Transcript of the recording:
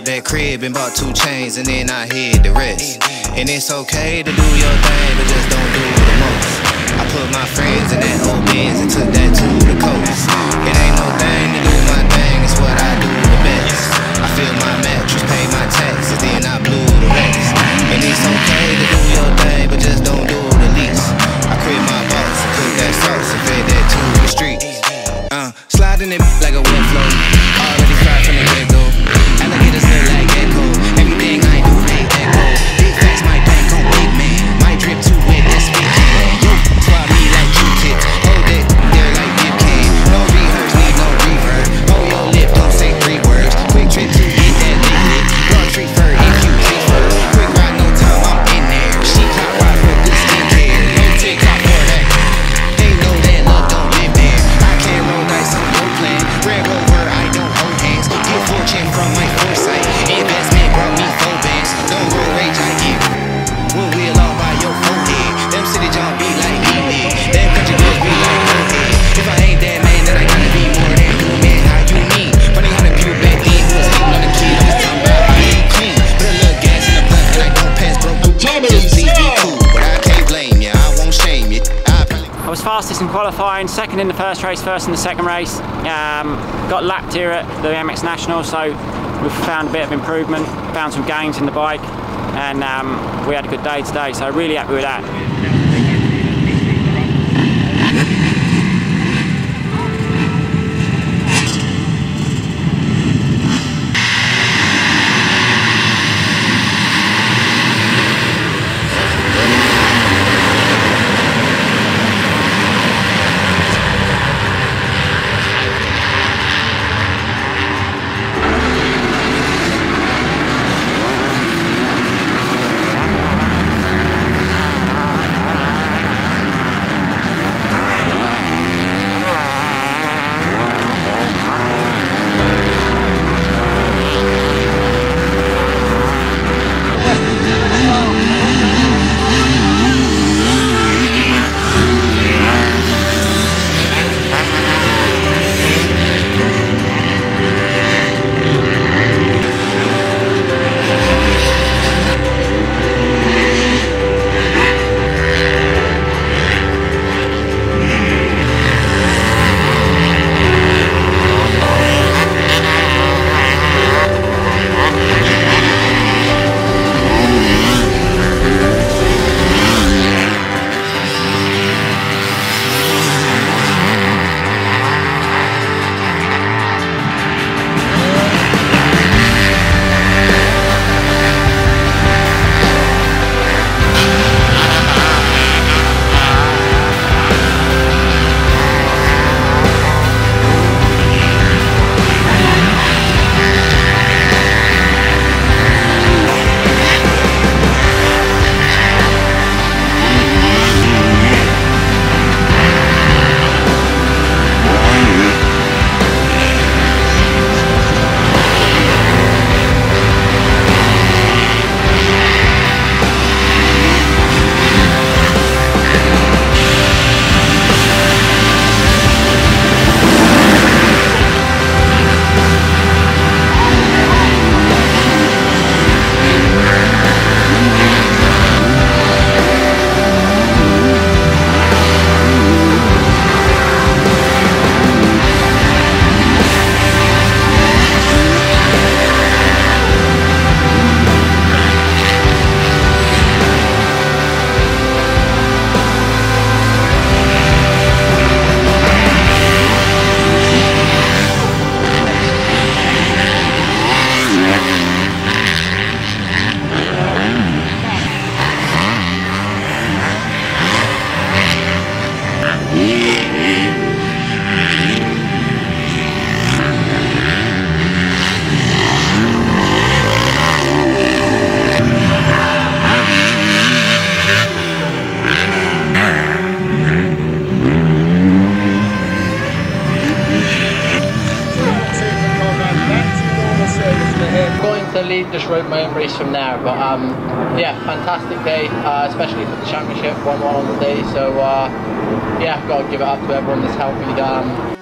that crib and bought two chains and then I hid the rest. And it's okay to do your thing. qualifying, second in the first race, first in the second race. Um, got lapped here at the MX National, so we've found a bit of improvement, found some gains in the bike, and um, we had a good day today, so really happy with that. just rode my own race from there. But um, yeah, fantastic day, uh, especially for the championship, 1-1 on the day. So uh, yeah, got to give it up to everyone that's helped me. Um,